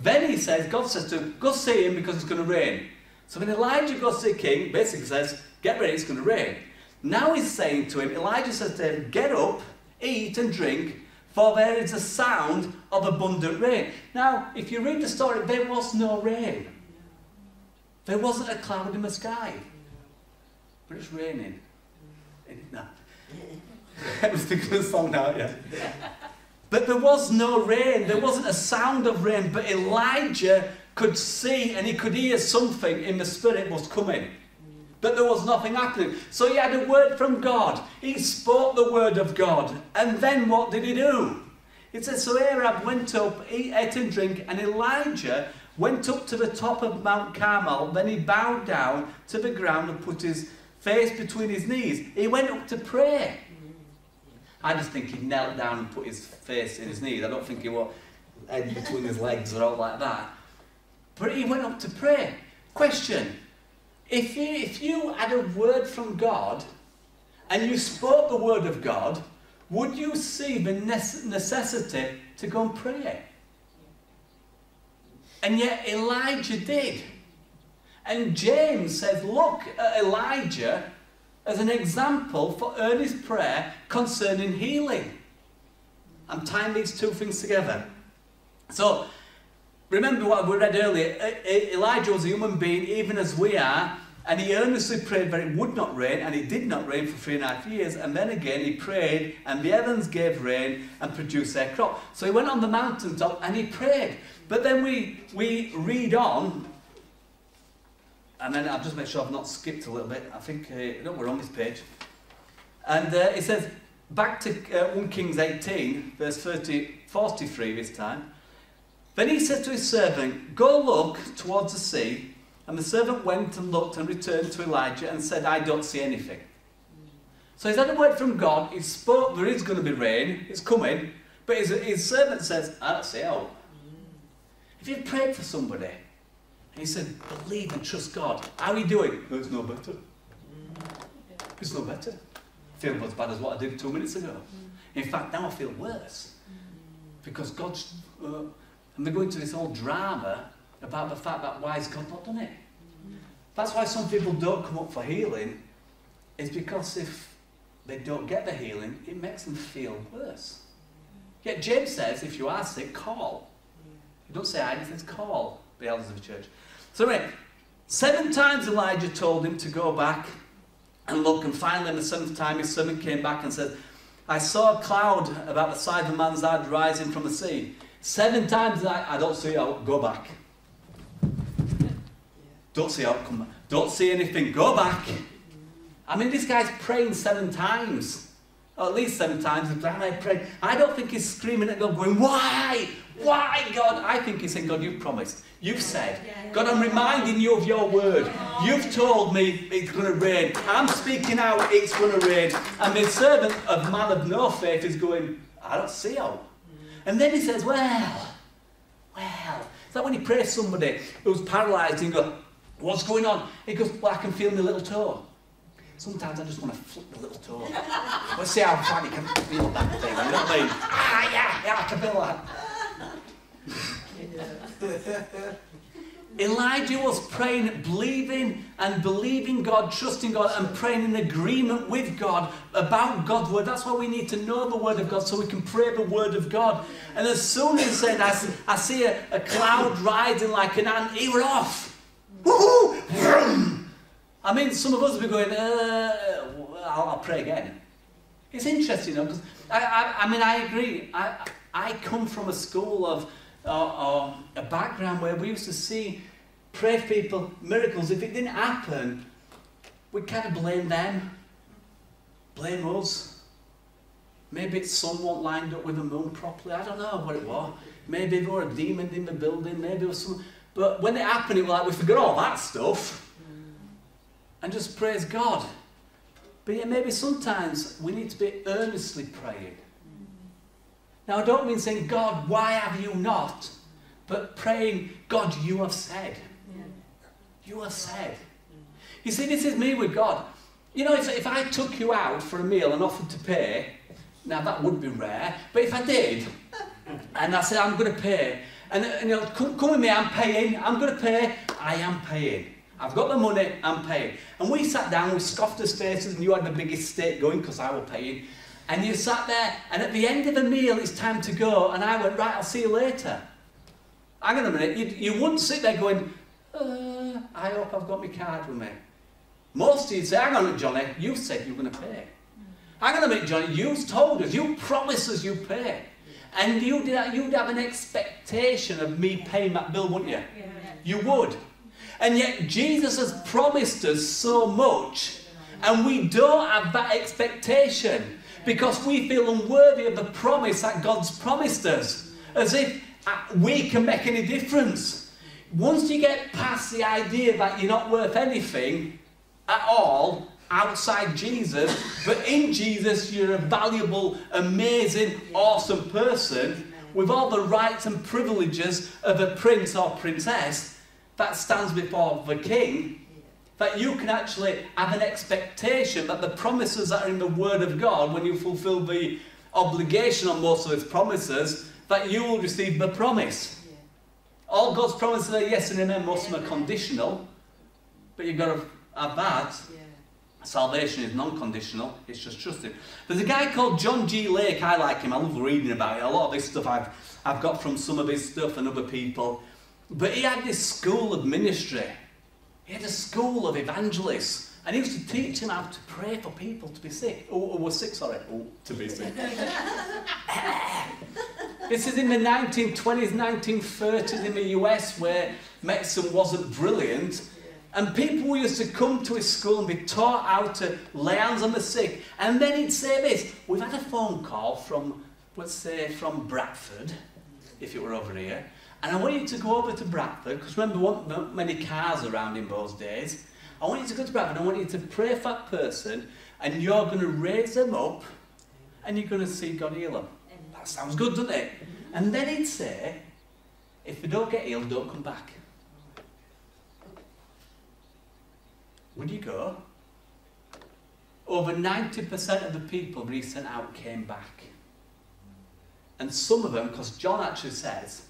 Then he says, God says to him, go see him because it's going to rain. So when Elijah goes to the king, basically says, get ready, it's going to rain. Now he's saying to him, Elijah says to him, get up, eat and drink, for there is a sound of abundant rain. Now, if you read the story, there was no rain. There wasn't a cloud in the sky. But it's raining. No. I was thinking of a song now, yeah. But there was no rain. There wasn't a sound of rain. But Elijah could see and he could hear something in the spirit was coming. But there was nothing happening. So he had a word from God. He spoke the word of God. And then what did he do? It says, So Ahab went up, he ate and drank, and Elijah went up to the top of Mount Carmel. Then he bowed down to the ground and put his face between his knees. He went up to pray. I just think he knelt down and put his face in his knees. I don't think he was head between his legs or all like that. But he went up to pray. Question. If you, if you had a word from God and you spoke the word of God, would you see the necessity to go and pray? And yet Elijah did. And James says, look at Elijah as an example for earnest prayer concerning healing. I'm tying these two things together. So, remember what we read earlier Elijah was a human being, even as we are, and he earnestly prayed that it would not rain, and it did not rain for three and a half years. And then again he prayed, and the heavens gave rain and produced their crop. So he went on the mountaintop and he prayed. But then we, we read on, and then I've just made sure I've not skipped a little bit. I think, uh, no, we're on this page. And uh, it says, back to uh, 1 Kings 18, verse 30, 43 this time. Then he said to his servant, Go look towards the sea. And the servant went and looked and returned to Elijah and said, I don't see anything. So he's had a word from God. He spoke, there is going to be rain. It's coming. But his, his servant says, I don't see how. If you've prayed for somebody and he said, believe and trust God, how are you doing? No, it's no better. Mm. It's no better. I feel as bad as what I did two minutes ago. Mm. In fact, now I feel worse. Mm. Because God's, uh, and they're going to this whole drama about the fact that why has God not done it? That's why some people don't come up for healing, is because if they don't get the healing, it makes them feel worse. Yet James says, if you are sick, call. You don't say I, he says call the elders of the church. So anyway, seven times Elijah told him to go back and look, and finally on the seventh time his servant came back and said, I saw a cloud about the size of a man's head rising from the sea. Seven times I, I don't see it, go back. Don't see outcome. Don't see anything. Go back. I mean, this guy's praying seven times. Or at least seven times. I pray. I don't think he's screaming at God, going, Why? Why, God? I think he's saying, God, you've promised. You've said. God, I'm reminding you of your word. You've told me it's going to rain. I'm speaking out, it's going to rain. And the servant of man of no faith is going, I don't see how. And then he says, Well, well. Is that when he prays somebody who's paralysed and goes, What's going on? He goes, Well, I can feel my little toe. Sometimes I just want to flip the little toe. Let's see how far you can feel that thing. You know what I mean? Ah, yeah, yeah, I can feel that. Elijah was praying, believing and believing God, trusting God, and praying in agreement with God about God's word. That's why we need to know the word of God so we can pray the word of God. And as soon as he said, I, I see a, a cloud rising like an ant, he off. Woohoo! I mean, some of us will be going, uh, I'll, I'll, pray again. It's interesting, know, because I, I, I, mean, I agree. I, I come from a school of, uh, a background where we used to see pray people, miracles. If it didn't happen, we kind of blame them, blame us. Maybe it's someone lined up with the moon properly. I don't know what it was. Maybe there were a demon in the building. Maybe it was some. But when it happened, it was like we forgot all that stuff and just praise God. But yeah, maybe sometimes we need to be earnestly praying. Now, I don't mean saying, God, why have you not? But praying, God, you have said. You have said. You see, this is me with God. You know, if, if I took you out for a meal and offered to pay, now that would be rare, but if I did, and I said, I'm going to pay, and, and you know, come, come with me, I'm paying, I'm going to pay, I am paying. I've got the money, I'm paying. And we sat down, we scoffed his faces, and you had the biggest steak going because I was paying. And you sat there, and at the end of the meal, it's time to go. And I went, right, I'll see you later. Hang on a minute, you, you wouldn't sit there going, uh, I hope I've got my card with me. Most of you say, hang on a minute, Johnny, you said you were going to pay. Hang on a minute, Johnny, you told us, you promised us you'd pay. And you'd, you'd have an expectation of me paying that bill, wouldn't you? You would. And yet Jesus has promised us so much, and we don't have that expectation because we feel unworthy of the promise that God's promised us, as if uh, we can make any difference. Once you get past the idea that you're not worth anything at all outside Jesus, but in Jesus you're a valuable, amazing, awesome person with all the rights and privileges of a prince or princess, that stands before the king, that you can actually have an expectation that the promises that are in the Word of God, when you fulfill the obligation on most of his promises that you will receive the promise. Yeah. All God's promises are yes and amen, most of them are conditional, but you've got to have that. Yeah. Salvation is non-conditional, it's just trusting. There's a guy called John G. Lake, I like him, I love reading about it. A lot of this stuff I've, I've got from some of his stuff and other people. But he had this school of ministry. He had a school of evangelists. And he used to teach them how to pray for people to be sick. Or, or were sick, sorry. Oh, to be sick. this is in the 1920s, 1930s in the US where medicine wasn't brilliant. And people used to come to his school and be taught how to lay hands on the sick. And then he'd say this, we've had a phone call from, let's say, from Bradford, if it were over here. And I want you to go over to Bradford, because remember, there weren't not many cars around in those days. I want you to go to Bradford, I want you to pray for that person, and you're going to raise them up, and you're going to see God heal them. That sounds good, doesn't it? And then he'd say, if they don't get healed, don't come back. Would you go? Over 90% of the people that he sent out came back. And some of them, because John actually says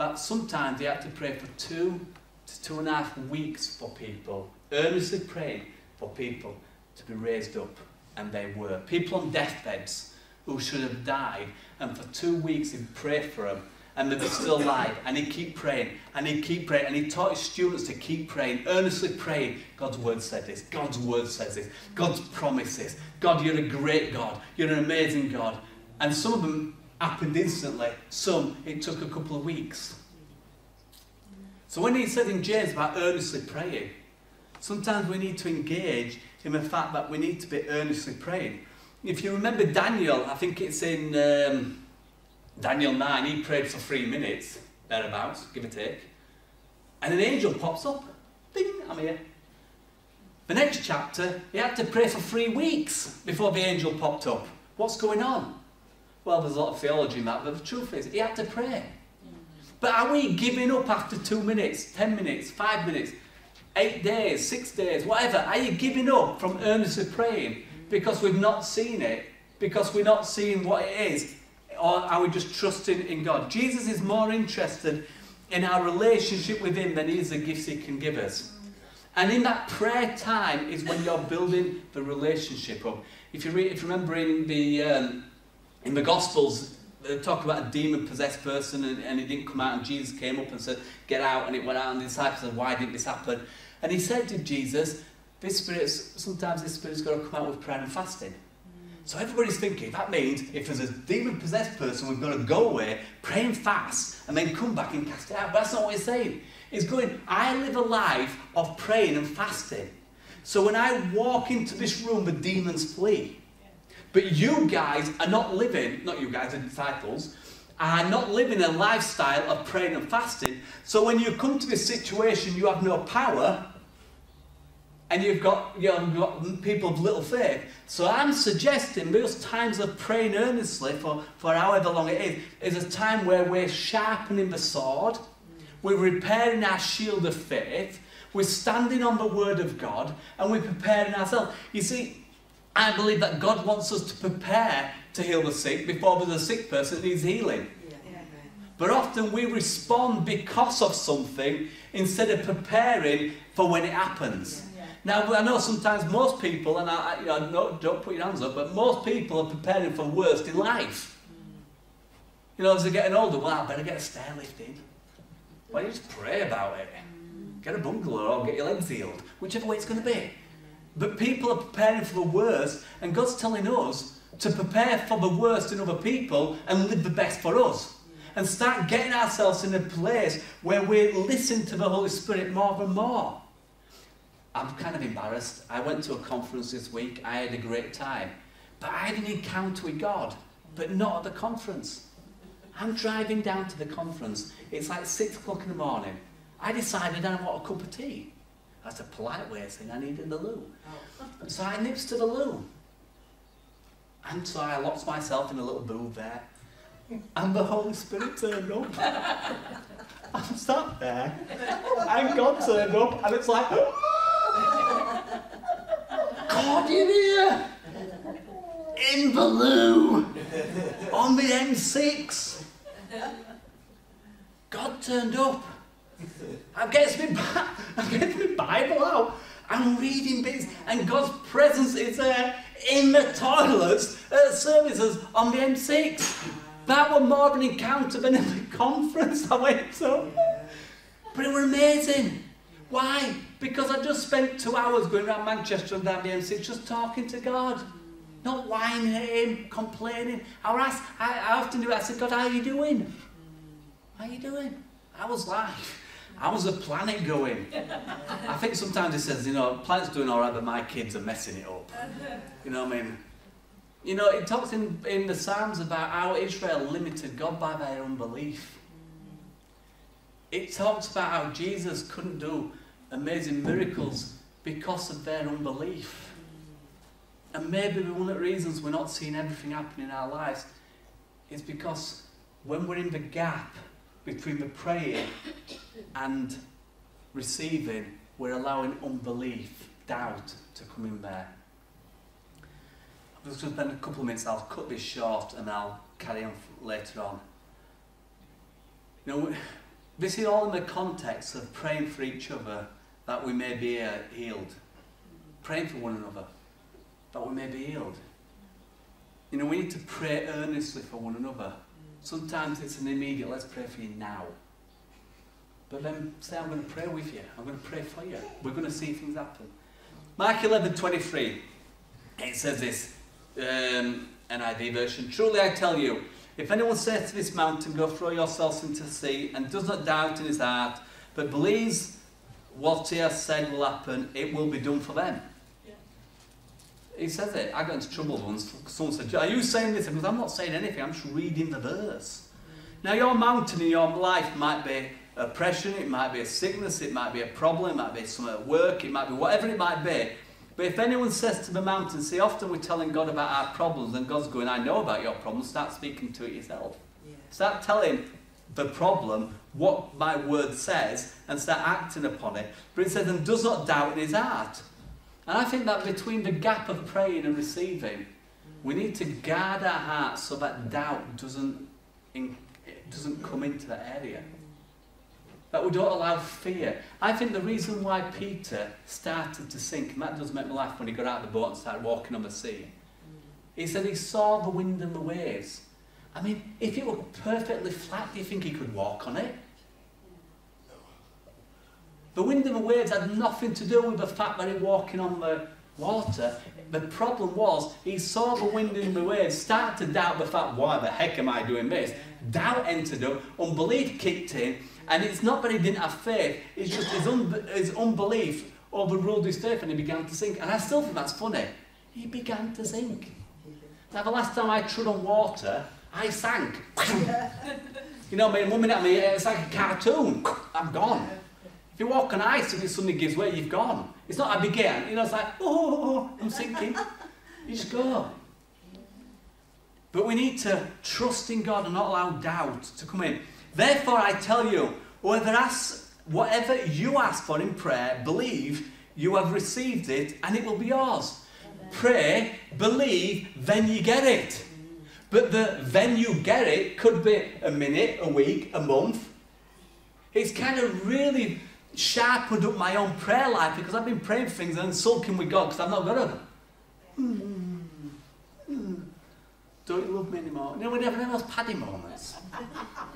that sometimes they had to pray for two to two and a half weeks for people, earnestly praying for people to be raised up. And they were. People on deathbeds who should have died, and for two weeks he prayed for them and they were still alive. And he'd keep praying, and he'd keep praying, and he taught his students to keep praying, earnestly praying. God's word said this, God's word says this, God's promises. God, you're a great God, you're an amazing God. And some of them happened instantly, some it took a couple of weeks. So when he said in James about earnestly praying, sometimes we need to engage in the fact that we need to be earnestly praying. If you remember Daniel, I think it's in. Um, Daniel 9, he prayed for three minutes, thereabouts, give or take. And an angel pops up. Ding, I'm here. The next chapter, he had to pray for three weeks before the angel popped up. What's going on? Well, there's a lot of theology in that, but the truth is, he had to pray. But are we giving up after two minutes, ten minutes, five minutes, eight days, six days, whatever? Are you giving up from earnestly praying because we've not seen it, because we're not seeing what it is or are we just trusting in God? Jesus is more interested in our relationship with Him than He is the gifts He can give us. And in that prayer time is when you're building the relationship up. If you, read, if you remember in the, um, in the Gospels, they talk about a demon possessed person and, and it didn't come out, and Jesus came up and said, Get out, and it went out, and the disciples said, Why didn't this happen? And he said to Jesus, This spirit's, sometimes this spirit's got to come out with prayer and fasting. So everybody's thinking, that means if there's a demon possessed person, we've got to go away, pray and fast, and then come back and cast it out. But that's not what he's saying. He's going, I live a life of praying and fasting. So when I walk into this room, the demons flee. But you guys are not living, not you guys, the disciples, are not living a lifestyle of praying and fasting. So when you come to this situation, you have no power, and you've got, you know, you've got people of little faith. So I'm suggesting those times of praying earnestly for, for however long it is, is a time where we're sharpening the sword, we're repairing our shield of faith, we're standing on the word of God, and we're preparing ourselves. You see, I believe that God wants us to prepare to heal the sick before there's a sick person that needs healing. But often we respond because of something instead of preparing for when it happens. Now, I know sometimes most people, and I, you know, don't put your hands up, but most people are preparing for worst in life. Mm. You know, as they're getting older, well, I better get a stair lifted. Why don't you just pray about it? Mm. Get a bungalow or get your legs healed, whichever way it's going to be. But people are preparing for the worst, and God's telling us to prepare for the worst in other people and live the best for us. And start getting ourselves in a place where we listen to the Holy Spirit more and more. I'm kind of embarrassed. I went to a conference this week. I had a great time. But I had an encounter with God, but not at the conference. I'm driving down to the conference. It's like six o'clock in the morning. I decided I want a cup of tea. That's a polite way of saying I needed the loo. So I nips to the loo. And so I locked myself in a little booth there. And the Holy Spirit turned up. I'm sat there. And God turned up. And it's like, God in here! In the loo! on the M6. God turned up. I'm getting my, I'm getting my Bible out. I'm reading bits, and God's presence is there in the toilets at services on the M6. That was more of an encounter than a conference I went to. But it was amazing. Why? Because I just spent two hours going around Manchester and down the M6 just talking to God. Not whining at him, complaining. I, ask, I, I often do it. I said, God, how are you doing? How are you doing? I was like, I the planet going? I think sometimes it says, you know, planet's doing all right, but my kids are messing it up. You know what I mean? You know, it talks in, in the Psalms about how Israel limited God by their unbelief. It talks about how Jesus couldn't do amazing miracles because of their unbelief. And maybe one of the reasons we're not seeing everything happen in our lives is because when we're in the gap between the praying and receiving, we're allowing unbelief, doubt to come in there. I'm just going to spend a couple of minutes, I'll cut this short and I'll carry on later on. You know, this is all in the context of praying for each other that we may be uh, healed. Praying for one another that we may be healed. You know, we need to pray earnestly for one another. Sometimes it's an immediate, let's pray for you now. But then say, I'm going to pray with you. I'm going to pray for you. We're going to see things happen. Mark 11, 23. It says this, um, NIV version. Truly I tell you, if anyone says to this mountain, go throw yourselves into the sea, and does not doubt in his heart, but believes what he has said will happen, it will be done for them. He says it. I got into trouble once. Someone said, Are you saying this? Because I'm not saying anything, I'm just reading the verse. Now, your mountain in your life might be oppression, it might be a sickness, it might be a problem, it might be some at work, it might be whatever it might be. But if anyone says to the mountain, see, often we're telling God about our problems, and God's going, I know about your problems, start speaking to it yourself. Yeah. Start telling the problem what my word says and start acting upon it. But it says, and does not doubt in his heart. And I think that between the gap of praying and receiving, we need to guard our hearts so that doubt doesn't, in, doesn't come into that area. That we don't allow fear. I think the reason why Peter started to sink, and that does make me laugh when he got out of the boat and started walking on the sea, he said he saw the wind and the waves. I mean, if it were perfectly flat, do you think he could walk on it? The wind and the waves had nothing to do with the fact that he was walking on the water. The problem was he saw the wind and the waves, start to doubt the fact, why the heck am I doing this? Doubt entered him, unbelief kicked in, and it's not that he didn't have faith, it's just his, un his unbelief overruled his faith and he began to sink. And I still think that's funny. He began to sink. Now, the last time I trod on water, I sank. you know, my mum at me, it's like a cartoon. I'm gone. You walk on ice and it suddenly gives way, you've gone. It's not I began, you know, it's like, oh, oh, oh, oh, I'm sinking. You just go. But we need to trust in God and not allow doubt to come in. Therefore, I tell you, whoever asks, whatever you ask for in prayer, believe you have received it and it will be yours. Pray, believe, then you get it. But the then you get it could be a minute, a week, a month. It's kind of really sharpened up my own prayer life because I've been praying for things and sulking with God because I've not got them. Don't you love me anymore? You know, we never have those paddy moments.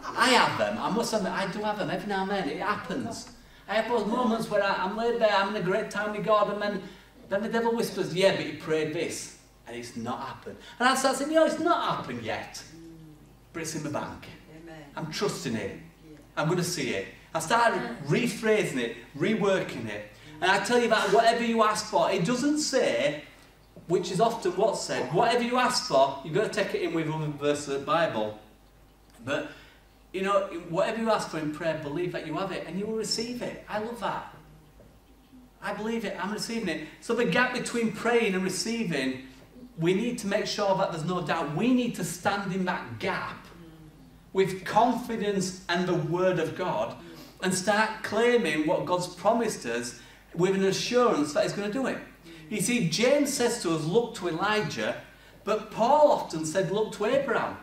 I have them. I must admit, I do have them every now and then. It happens. I have those moments where I, am laid there, I'm in a great time with God, and then, then the devil whispers, yeah, but you prayed this, and it's not happened. And I start saying, you know, it's not happened yet, but it's in the bank. Amen. I'm trusting it. I'm going to see it. I started rephrasing it, reworking it. And I tell you that whatever you ask for, it doesn't say, which is often what's said, whatever you ask for, you've got to take it in with other verses of the Bible. But, you know, whatever you ask for in prayer, believe that you have it and you will receive it. I love that. I believe it, I'm receiving it. So the gap between praying and receiving, we need to make sure that there's no doubt. We need to stand in that gap with confidence and the Word of God and start claiming what God's promised us with an assurance that He's going to do it. You see, James says to us, look to Elijah, But Paul often said, look to Abraham.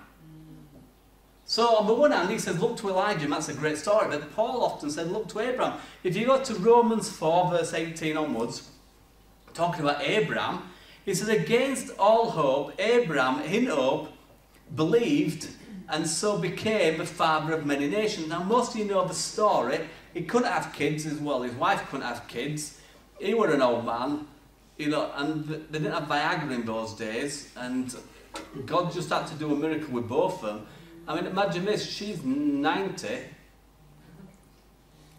So on the one hand, he says, look to Elijah, and that's a great story. But Paul often said, look to Abraham. If you go to Romans 4, verse 18 onwards, talking about Abraham, he says, against all hope, Abraham, in hope, believed and so became the father of many nations. Now, most of you know the story. He couldn't have kids as well. His wife couldn't have kids. He was an old man, you know, and they didn't have Viagra in those days. And God just had to do a miracle with both of them. I mean, imagine this, she's 90.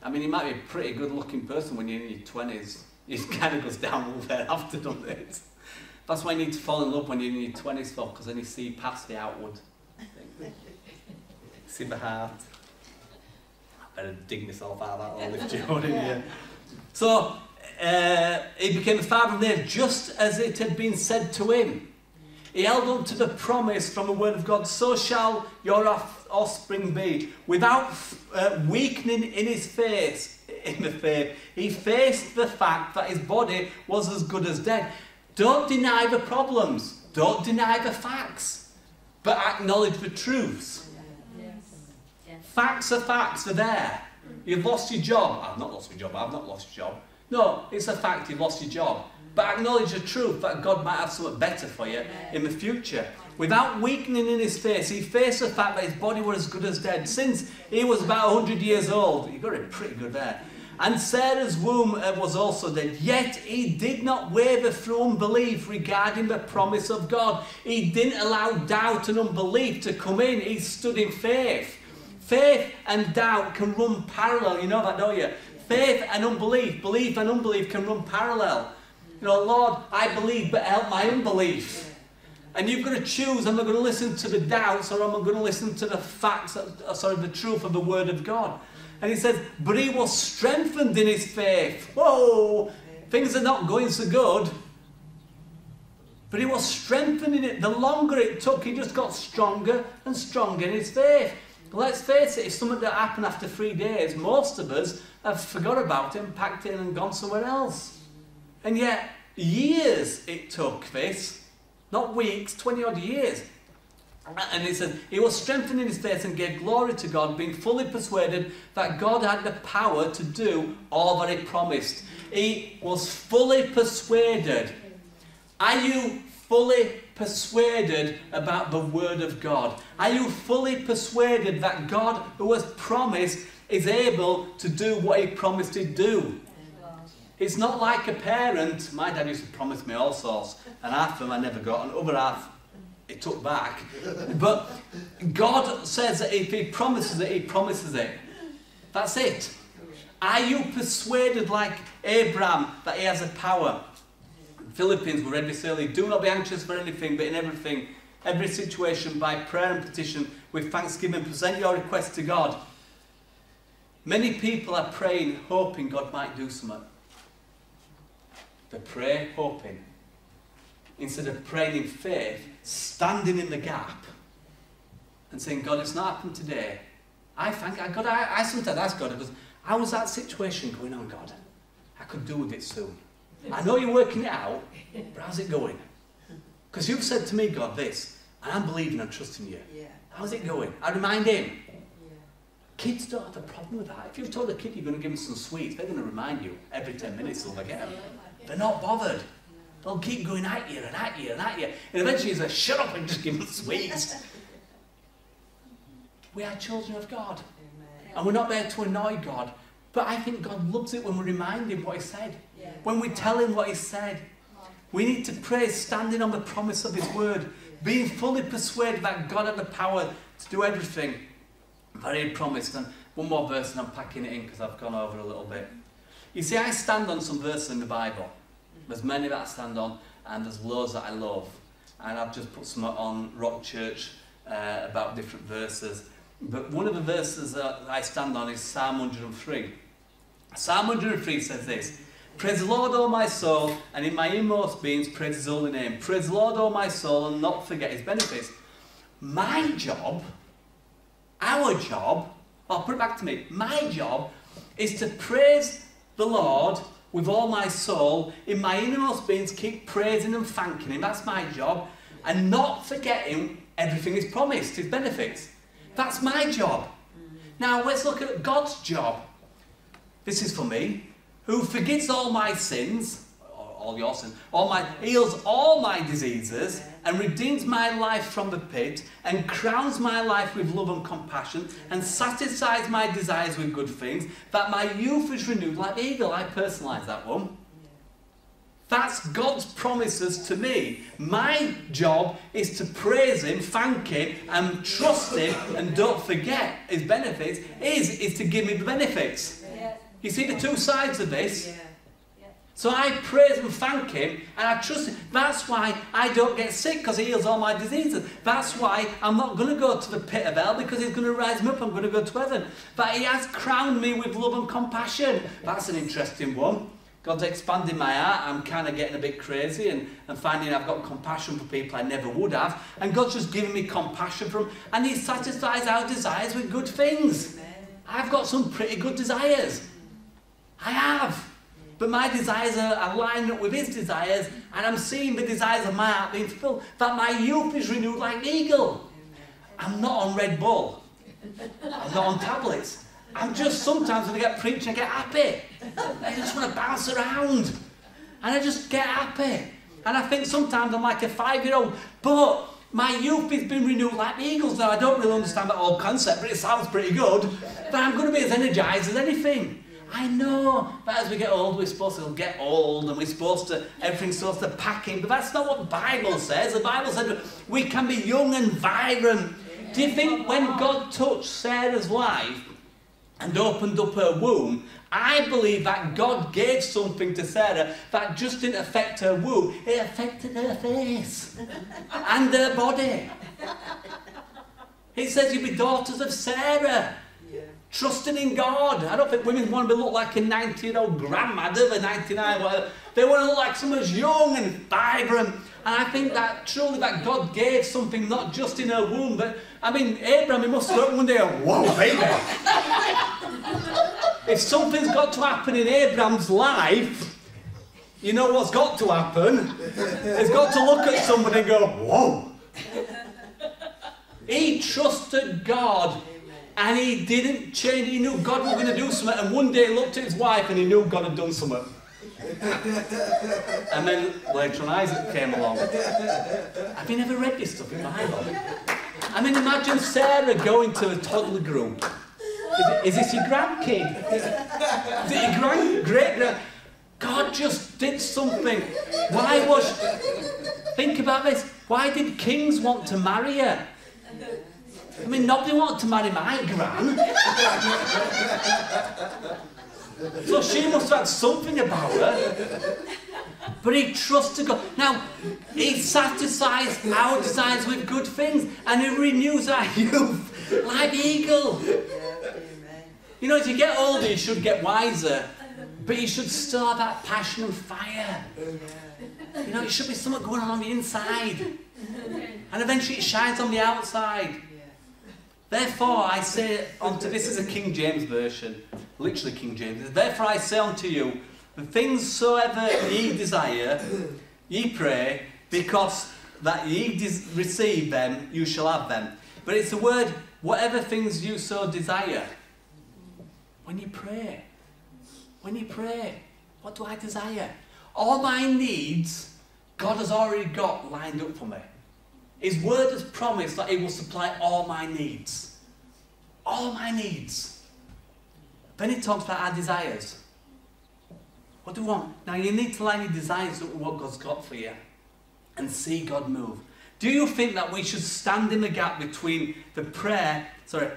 I mean, you might be a pretty good looking person when you're in your 20s. It kind of goes down thereafter, doesn't it? That's why you need to fall in love when you're in your 20s, for, because then you see past the outward. See the heart. I better dig myself out of that olive Jordan here. So, uh, he became the father of them just as it had been said to him. He held on to the promise from the word of God, so shall your offspring be. Without uh, weakening in his face, in the faith, he faced the fact that his body was as good as dead. Don't deny the problems. Don't deny the facts. But acknowledge the truths. Facts are facts, they're there. You've lost your job. I've not lost my job, I've not lost your job. No, it's a fact you've lost your job. But acknowledge the truth that God might have something better for you in the future. Without weakening in his face, he faced the fact that his body was as good as dead. Since he was about 100 years old, he got it pretty good there. And Sarah's womb uh, was also dead. Yet he did not waver through unbelief regarding the promise of God. He didn't allow doubt and unbelief to come in. He stood in faith. Faith and doubt can run parallel. You know that, don't you? Faith and unbelief, belief and unbelief can run parallel. You know, Lord, I believe, but help my unbelief. And you've got to choose, am I going to listen to the doubts or am I going to listen to the facts, uh, sorry, the truth of the Word of God? And he says, but he was strengthened in his faith. Whoa, things are not going so good. But he was strengthening it. The longer it took, he just got stronger and stronger in his faith. Let's face it, it's something that happened after three days, most of us have forgot about it and packed in and gone somewhere else. And yet, years it took this, not weeks, 20 odd years. And he said, He was strengthened in his faith and gave glory to God, being fully persuaded that God had the power to do all that He promised. He was fully persuaded. Are you fully persuaded about the Word of God? Are you fully persuaded that God, who has promised, is able to do what He promised He'd do? It's not like a parent. My dad used to promise me all sorts, and half of them I never got, and other half he took back. But God says that if He promises it, He promises it. That's it. Are you persuaded like Abraham that he has a power? Philippians, we read this earlier. Do not be anxious for anything, but in everything, every situation, by prayer and petition, with thanksgiving, present your request to God. Many people are praying, hoping God might do something. They pray, hoping. Instead of praying in faith, standing in the gap and saying, God, it's not happened today. I thank God. I, I sometimes ask God, because how was that situation going on, God? I could do with it soon. I know you're working it out, but how's it going? Because you've said to me, God, this, and I'm believing and trusting you. Yeah. How's it going? I remind him. Yeah. Kids don't have a problem with that. If you've told a kid you're going to give them some sweets, they're going to remind you every 10 minutes till they'll get them. They're not bothered. They'll keep going at you and at you and at you. And eventually you say, shut up and just give them sweets. we are children of God. And we're not there to annoy God. But I think God loves it when we remind him what he said. When we tell him what he said. We need to pray standing on the promise of his word. Being fully persuaded that God had the power to do everything that he promised. And one more verse and I'm packing it in because I've gone over a little bit. You see, I stand on some verses in the Bible. There's many that I stand on, and there's loads that I love. And I've just put some on Rock Church uh, about different verses. But one of the verses that I stand on is Psalm 103. Psalm 103 says this Praise the Lord, O my soul, and in my inmost beings praise his holy name. Praise the Lord, O my soul, and not forget his benefits. My job, our job, I'll put it back to me, my job is to praise the Lord with all my soul, in my innermost beings, keep praising and thanking Him. That's my job. and not forgetting everything He's promised, His benefits. That's my job. Now let's look at God's job. This is for me, who forgives all my sins, all your sins, all my heals all my diseases, and redeems my life from the pit, and crowns my life with love and compassion, and satisfies my desires with good things, that my youth is renewed like the eagle. I personalise that one. That's God's promises to me. My job is to praise Him, thank Him, and trust Him, and don't forget His benefits. Is is to give me the benefits. You see the two sides of this. So I praise and thank Him, and I trust Him. That's why I don't get sick because He heals all my diseases. That's why I'm not going to go to the pit of hell because He's going to rise me up. I'm going to go to heaven. But He has crowned me with love and compassion. That's an interesting one. God's expanding my heart. I'm kind of getting a bit crazy and, and finding I've got compassion for people I never would have. And God's just giving me compassion for them. And He satisfies our desires with good things. Amen. I've got some pretty good desires. I have. But my desires are, lined up with His desires. And I'm seeing the desires of my heart being fulfilled. That my youth is renewed like an eagle. I'm not on Red Bull. I'm not on tablets. I'm just sometimes when I get preached, I get happy. I just want to bounce around. And I just get happy. And I think sometimes I'm like a five year old. But my youth has been renewed like the eagles. Now, I don't really understand that whole concept, but it sounds pretty good. But I'm going to be as energized as anything. I know that as we get old, we're supposed to get old and we're supposed to, everything's supposed to pack in. But that's not what the Bible says. The Bible said we can be young and vibrant. Do you think when God touched Sarah's life, and opened up her womb, I believe that God gave something to Sarah that just didn't affect her womb, it affected her face and her body. He says you'll be daughters of Sarah. Trusting in God. I don't think women want to be look like a 90 year old grandmother, a 99, whatever. They want to look like someone young and vibrant. And I think that truly that God gave something not just in her womb, but I mean, Abraham, he must have looked one day and, whoa, baby. if something's got to happen in Abraham's life, you know what's got to happen? He's got to look at somebody and go, whoa. He trusted God and he didn't change. He knew God was going to do something. And one day he looked at his wife and he knew God had done something. and then later on Isaac came along. Have you never read this stuff in the Bible? I mean, imagine Sarah going to a toddler group. Is, it, is this your grandkid? Is it your grand, great grand? God just did something. Why was. Think about this. Why did kings want to marry her? I mean, nobody wanted to marry my gran. So she must have had something about her. But he trusted God. Now, he satisfies our desires with good things and he renews our youth like eagle. You know, as you get older, you should get wiser, but you should still have that passion and fire. You know, it should be something going on on the inside. And eventually it shines on the outside. Therefore, I say unto this is a King James version, literally King James. Therefore, I say unto you, the things soever ye desire, ye pray, because that ye receive them, you shall have them. But it's the word, whatever things you so desire. When you pray, when you pray, what do I desire? All my needs, God has already got lined up for me. His word has promised that He will supply all my needs. All my needs. Then He talks about our desires. What do you want? Now you need to line your desires up with what God's got for you and see God move. Do you think that we should stand in the gap between the prayer? Sorry,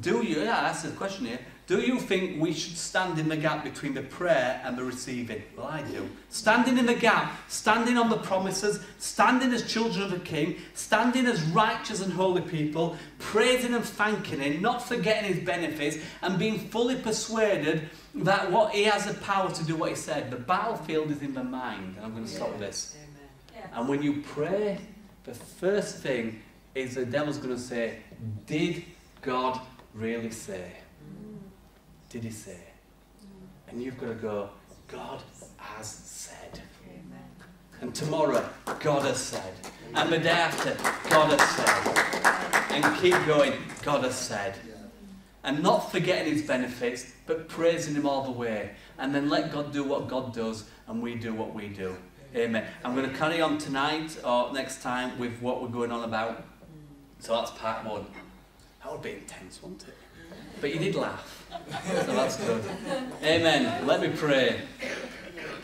do you? Yeah, that's the question here. Do you think we should stand in the gap between the prayer and the receiving? Well, I do. Standing in the gap, standing on the promises, standing as children of the King, standing as righteous and holy people, praising and thanking Him, not forgetting His benefits, and being fully persuaded that what He has the power to do what He said. The battlefield is in the mind. And I'm going to stop this. And when you pray, the first thing is the devil's going to say, Did God really say? Did he say? Mm. And you've got to go, God has said. And tomorrow, God has said. And the day after, God has said. And keep going, God has said. And not forgetting his benefits, but praising him all the way. And then let God do what God does, and we do what we do. Amen. I'm going to carry on tonight or next time with what we're going on about. Mm. So that's part one. That would be intense, wouldn't it? But you did laugh. So that's good. Amen. Let me pray.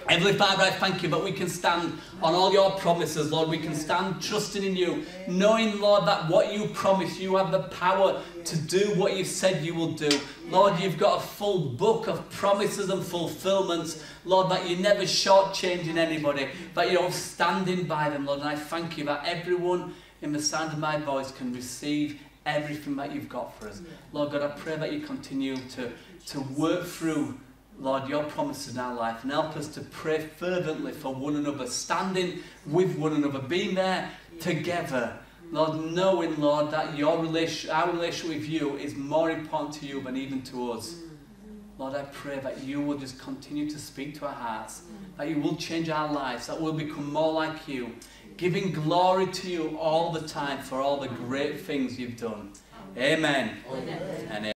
Heavenly Father, I thank you that we can stand on all your promises, Lord. We can stand trusting in you, knowing, Lord, that what you promise, you have the power to do what you've said you will do. Lord, you've got a full book of promises and fulfillments, Lord, that you're never shortchanging anybody, that you're standing by them, Lord. And I thank you that everyone in the sound of my voice can receive everything that you've got for us. Lord God, I pray that you continue to, to work through Lord, your promises in our life and help us to pray fervently for one another, standing with one another, being there together. Lord, knowing, Lord, that your relation, our relationship with you is more important to you than even to us. Lord, I pray that you will just continue to speak to our hearts, that you will change our lives, that we'll become more like you, giving glory to you all the time for all the great things you've done. Amen. Amen. And